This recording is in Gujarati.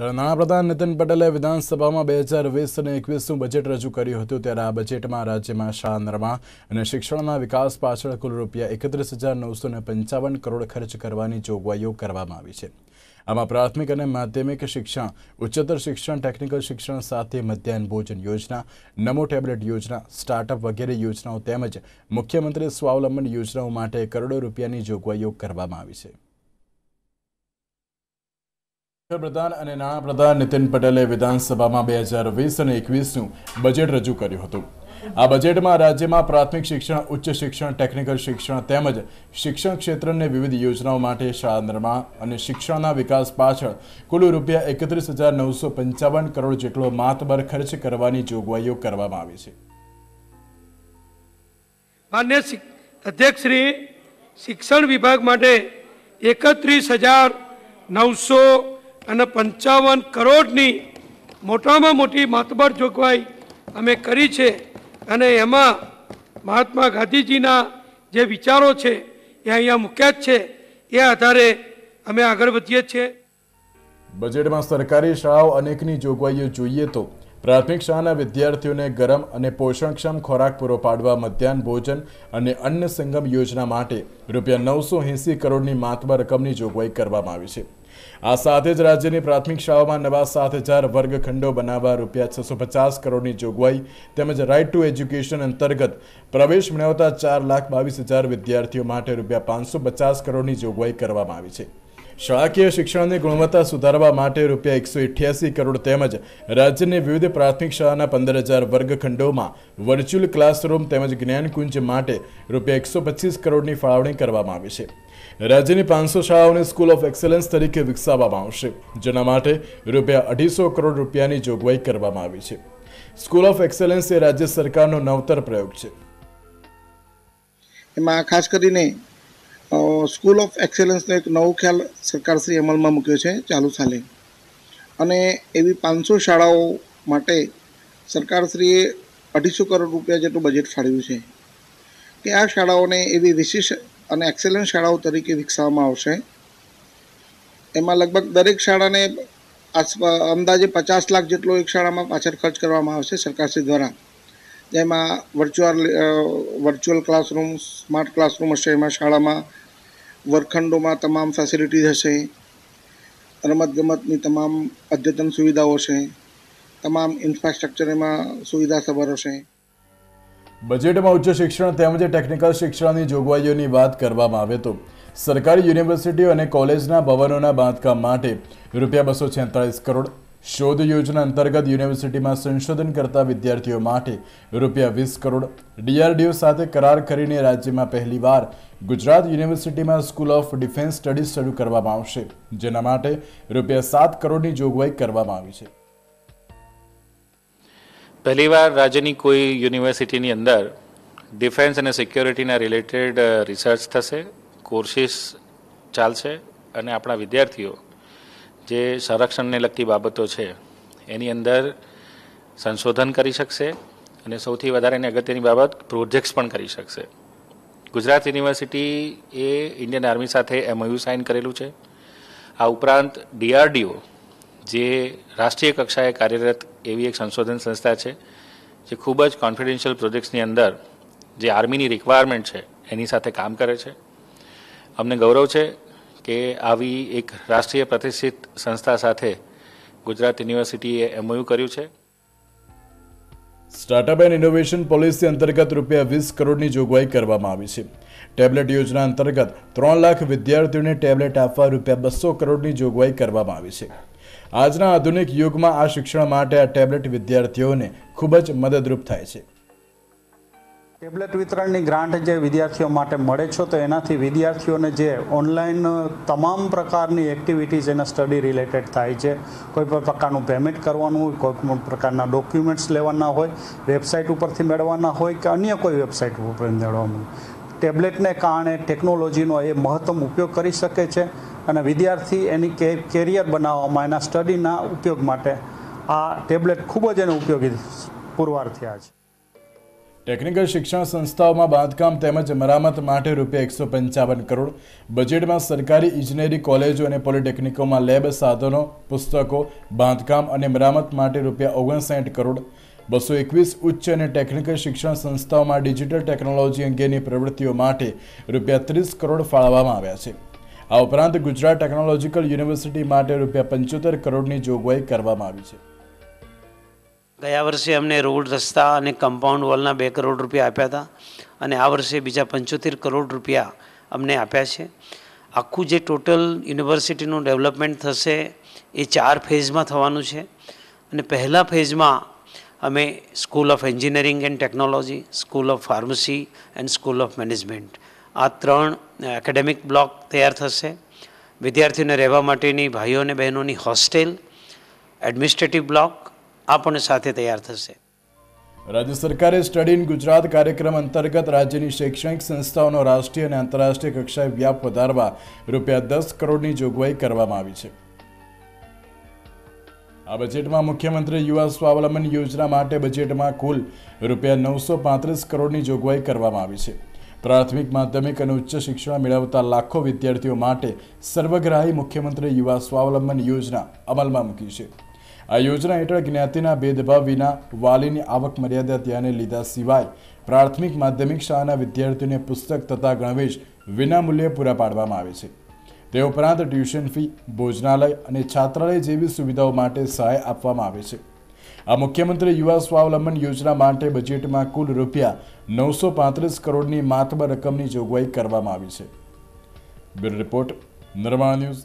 નાણાપ્રધાન નીતિન પટેલે વિધાનસભામાં બે હજાર વીસ અને એકવીસનું બજેટ રજૂ કર્યું હતું ત્યારે આ બજેટમાં રાજ્યમાં શાળા નિર્માણ અને શિક્ષણના વિકાસ પાછળ કુલ રૂપિયા એકત્રીસ હજાર નવસો પંચાવન કરોડ ખર્ચ કરવાની જોગવાઈઓ કરવામાં આવી છે. આમાં પ્રાથમિક અને માધ્યમિક શિક્ષણ, ઉચ્ચતર શિક્ષણ, ટેકનિકલ શિક્ષણ સાથે મધ્યાહન ભોજન યોજના, નમો ટેબ્લેટ યોજના, સ્ટાર્ટઅપ વગેરે યોજનાઓ તેમજ મુખ્યમંત્રી સ્વાવલંબન યોજનાઓ માટે કરોડો રૂપિયાની જોગવાઈઓ કરવામાં આવી છે. મુખ્યપ્રધાન અને નાણાપ્રધાન નીતિન પટેલે વિધાનસભામાં બે હજાર વીસ અને એકવીસનું બજેટ રજૂ કર્યું હતું. આ બજેટમાં રાજ્યમાં પ્રાથમિક શિક્ષણ, ઉચ્ચ શિક્ષણ, ટેકનિકલ શિક્ષણ તેમજ શિક્ષણ ક્ષેત્રને વિવિધ યોજનાઓ માટે શાળા નિર્માણ અને શિક્ષણના વિકાસ પાછળ કુલ રૂપિયા એકત્રીસ હજાર નવસો પંચાવન કરોડ જેટલો માતબર ખર્ચ કરવાની જોગવાઈઓ કરવામાં આવી છે. માન્ય અધ્યક્ષશ્રી, શિક્ષણ વિભાગ માટે એકત્રીસ હજાર નવસો અને પંચાવન કરોડની મોટામાં મોટી માતબર જોગવાઈ અમે કરી છે. અને એમાં મહાત્મા ગાંધીજીના જે વિચારો છે, એ અહીંયા મૂક્યા જ છે. એ આધારે અમે આગળ વધીએ છીએ. બજેટમાં સરકારી શાળાઓ અનેકની જોગવાઈઓ જોઈએ તો પ્રાથમિક શાળાના વિદ્યાર્થીઓને ગરમ અને પોષણક્ષમ ખોરાક પૂરો પાડવા, મધ્યાહન ભોજન અને અન્ન સંગમ યોજના માટે રૂપિયા નવસો એંસી કરોડની માતબર રકમની જોગવાઈ કરવામાં આવી છે. આ સાથે જ રાજ્યની પ્રાથમિક શાળાઓમાં નવા સાત હજાર વર્ગખંડો બનાવવા રૂપિયા છસો પચાસ કરોડની જોગવાઈ તેમજ રાઇટ ટુ એજ્યુકેશન અંતર્ગત પ્રવેશ મેળવતા ચાર લાખ બાવીસ હજાર વિદ્યાર્થીઓ માટે રૂપિયા પાંચસો પચાસ કરોડની જોગવાઈ કરવામાં આવી છે. શાળાકીય શિક્ષણની ગુણવત્તા સુધારવા માટે રૂપિયા એકસો અઠ્યાસી કરોડ તેમજ રાજ્યની વિવિધ પ્રાથમિક શાળાના પંદર હજાર વર્ગખંડોમાં વર્ચ્યુઅલ ક્લાસરૂમ તેમજ જ્ઞાનકુંજ માટે રૂપિયા એકસો પચીસ કરોડની ફાળવણી કરવામાં આવી છે. રાજ્યની પાંચસો શાળાઓને સ્કૂલ ઓફ એક્સલન્સ તરીકે વિકસાવવામાં આવશે, જેના માટે રૂપિયા અઢીસો કરોડ રૂપિયાની જોગવાઈ કરવામાં આવી છે. સ્કૂલ ઓફ એક્સલન્સ એ રાજ્ય સરકારનો નવતર પ્રયોગ છે. એમાં ખાસ કરીને સ્કૂલ ઓફ એક્સેલન્સનો એક નવો ખ્યાલ સરકારશ્રી અમલમાં મૂક્યો છે, ચાલુ સાલે. અને એવી પાંચસો શાળાઓ માટે સરકારશ્રીએ અઢીસો કરોડ રૂપિયા જેટલું બજેટ ફાળવ્યું છે. કે આ શાળાઓને એવી વિશિષ્ટ અને એક્સેલન્સ શાળાઓ તરીકે વિકસાવવામાં આવશે. એમાં લગભગ દરેક શાળાને અંદાજે પચાસ લાખ જેટલો એક શાળામાં પાછળ ખર્ચ કરવામાં આવશે સરકારશ્રી દ્વારા. જેમાં virtual virtual classroom smart classroom હશે. એમાં શાળામાં વર્ગખંડોમાં તમામ ફેસિલિટીઝ હશે. રમતગમતની તમામ અદ્યતન સુવિધાઓ હશે. તમામ ઇન્ફ્રાસ્ટ્રક્ચર એમાં સુવિધાસભર હશે. બજેટમાં ઉચ્ચ શિક્ષણ તેમજ ટેકનિકલ શિક્ષણની જોગવાઈઓની વાત કરવામાં આવે તો સરકારી યુનિવર્સિટીઓ અને કોલેજના ભવનોના બાંધકામ માટે રૂપિયા બસો કરોડ શોધ યોજના અંતર્ગત યુનિવર્સિટીમાં સંશોધન કરતા વિદ્યાર્થીઓ માટે રૂપિયા વીસ કરોડ ડીઆરડીઓ સાથે કરાર કરીને રાજ્યમાં પહેલીવાર ગુજરાત યુનિવર્સિટીમાં સ્કૂલ ઓફ ડિફેન્સ સ્ટડીઝ શરૂ કરવામાં આવશે, જેના માટે રૂપિયા સાત કરોડની જોગવાઈ કરવામાં આવી છે. પહેલીવાર રાજ્યની કોઈ યુનિવર્સિટીની અંદર ડિફેન્સ અને સિક્યોરિટીના રિલેટેડ રિસર્ચ થશે, કોર્સિસ ચાલશે અને આપણા વિદ્યાર્થીઓ જે સંરક્ષણને લગતી બાબતો છે, એની અંદર સંશોધન કરી શકશે અને સૌથી વધારેની અગત્યની બાબત પ્રોજેક્ટ્સ પણ કરી શકશે. ગુજરાત યુનિવર્સિટી એ ઇન્ડિયન આર્મી સાથે એમઓયુ સાઇન કરેલું છે. આ ઉપરાંત ડીઆરડીઓ જે રાષ્ટ્રીય કક્ષાએ કાર્યરત એવી એક સંશોધન સંસ્થા છે, જે ખૂબ જ કોન્ફિડેન્શિયલ પ્રોજેક્ટ્સની અંદર જે આર્મીની રિક્વાયરમેન્ટ છે, એની સાથે કામ કરે છે. અમને ગૌરવ છે કે આવી એક રાષ્ટ્રીય પ્રતિષ્ઠિત સંસ્થા સાથે ગુજરાત યુનિવર્સિટીએ એમઓયુ કર્યું છે? સ્ટાર્ટઅપ એન્ડ ઇનોવેશન પોલિસી અંતર્ગત રૂપિયા વીસ કરોડની જોગવાઈ કરવામાં આવી છે. ટેબ્લેટ યોજના અંતર્ગત ત્રણ લાખ વિદ્યાર્થીઓને ટેબ્લેટ આપવા રૂપિયા બસો કરોડની જોગવાઈ કરવામાં આવી છે. આજના આધુનિક યુગમાં આ શિક્ષણ માટે આ ટેબ્લેટ વિદ્યાર્થીઓને ખૂબ જ મદદરૂપ થાય છે. ટેબ્લેટ વિતરણની ગ્રાન્ટ જે વિદ્યાર્થીઓ માટે મળે છે, તો એનાથી વિદ્યાર્થીઓને જે ઓનલાઈન તમામ પ્રકારની એક્ટિવિટીઝ એના સ્ટડી રિલેટેડ થાય છે. કોઈ પણ પ્રકારનું પેમેન્ટ કરવાનું હોય, કોઈ પણ પ્રકારના ડોક્યુમેન્ટ્સ લેવાના હોય વેબસાઇટ ઉપરથી મેળવવાના હોય કે અન્ય કોઈ વેબસાઇટ ઉપર મેળવવાનું ટેબ્લેટને કારણે ટેકનોલોજીનો એ મહત્તમ ઉપયોગ કરી શકે છે અને વિદ્યાર્થી એની કેરિયર બનાવવામાં એના સ્ટડીના ઉપયોગ માટે આ ટેબ્લેટ ખૂબ જ એને ઉપયોગી પુરવાર થયા છે. ટેકનિકલ શિક્ષણ સંસ્થાઓમાં બાંધકામ તેમજ મરામત માટે રૂપિયા એકસો પંચાવન કરોડ. બજેટમાં સરકારી ઇજનેરી કોલેજો અને પોલિટેકનિકોમાં લેબ સાધનો, પુસ્તકો, બાંધકામ અને મરામત માટે રૂપિયા ઓગણસાઠ કરોડ. બસો એકવીસ ઉચ્ચ અને ટેકનિકલ શિક્ષણ સંસ્થાઓમાં ડિજિટલ ટેકનોલોજી અંગેની પ્રવૃત્તિઓ માટે રૂપિયા ત્રીસ કરોડ ફાળવવામાં આવ્યા છે. આ ઉપરાંત ગુજરાત ટેકનોલોજીકલ યુનિવર્સિટી માટે રૂપિયા પંચોતેર કરોડની જોગવાઈ કરવામાં આવી છે. ગયા વર્ષે અમને રોડ રસ્તા અને કમ્પાઉન્ડ વોલના બે કરોડ રૂપિયા આપ્યા હતા અને આ વર્ષે બીજા પંચોતેર કરોડ રૂપિયા અમને આપ્યા છે. આખું જે ટોટલ યુનિવર્સિટીનું ડેવલપમેન્ટ થશે એ ચાર ફેઝમાં થવાનું છે. અને પહેલા ફેઝમાં અમે school of engineering and technology school of pharmacy and school of management આ ત્રણ એકેડેમિક બ્લોક તૈયાર થશે. વિદ્યાર્થીઓને રહેવા માટેની ભાઈઓ અને બહેનોની હોસ્ટેલ એડમિનિસ્ટ્રેટિવ બ્લોક આ પણ સાથે તૈયાર થશે. રાજ્ય સરકારે સ્ટડી ઇન ગુજરાત કાર્યક્રમ અંતર્ગત રાજ્યની શૈક્ષણિક સંસ્થાઓનો રાષ્ટ્રીય અને આંતરરાષ્ટ્રીય કક્ષાએ વ્યાપ વધારવા રૂપિયા દસ કરોડની જોગવાઈ કરવામાં આવી છે. આ બજેટમાં મુખ્યમંત્રી યુવા સ્વાવલંબન યોજના માટે બજેટમાં કુલ રૂપિયા નવસો પાંત્રીસ કરોડની જોગવાઈ કરવામાં આવી છે. પ્રાથમિક, માધ્યમિક અને ઉચ્ચ શિક્ષણ મેળવતા લાખો વિદ્યાર્થીઓ માટે સર્વગ્રાહી મુખ્યમંત્રી યુવા સ્વાવલંબન યોજના અમલમાં મૂકી છે. આ યોજના હેઠળ જ્ઞાતિના ભેદભાવ વિના વાલીની આવક મર્યાદા ધ્યાને લીધા સિવાય પ્રાથમિક માધ્યમિક શાળાના વિદ્યાર્થીઓને પુસ્તક તથા ગણવેશ વિનામૂલ્યે પૂરા પાડવામાં આવે છે. તે ઉપરાંત ટ્યુશન ફી, ભોજનાલય અને છાત્રાલય જેવી સુવિધાઓ માટે સહાય આપવામાં આવે છે. આ મુખ્યમંત્રી યુવા સ્વાવલંબન યોજના માટે બજેટમાં કુલ રૂપિયા નવસો પાંત્રીસ કરોડની માતબર રકમની જોગવાઈ કરવામાં આવી છે. બ્યુરો રિપોર્ટ, નિર્માણ ન્યૂઝ